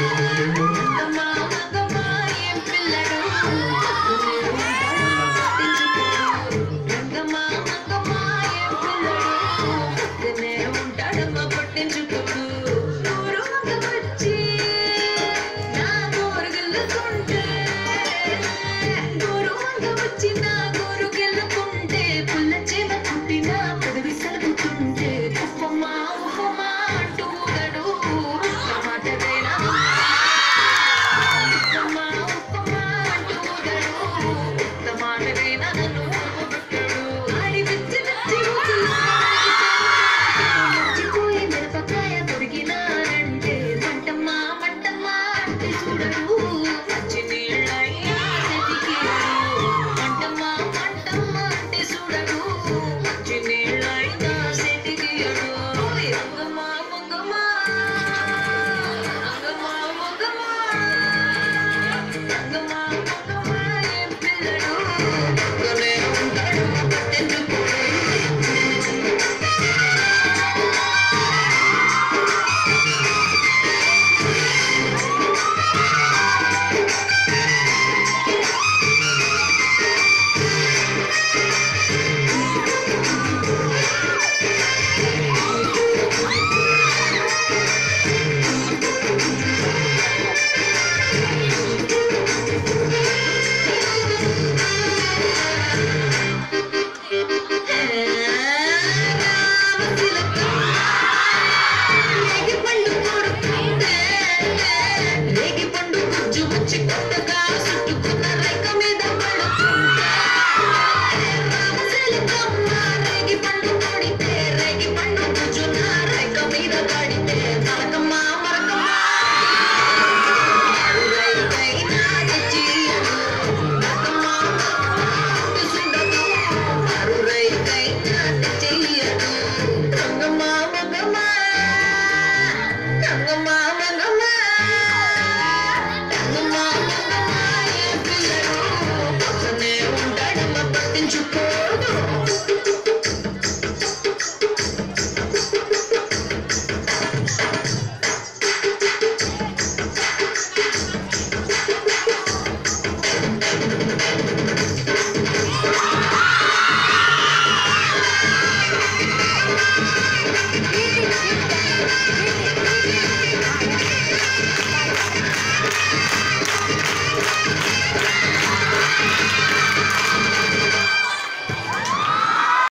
有没吗 दिल तू सच निर्णय Thank you.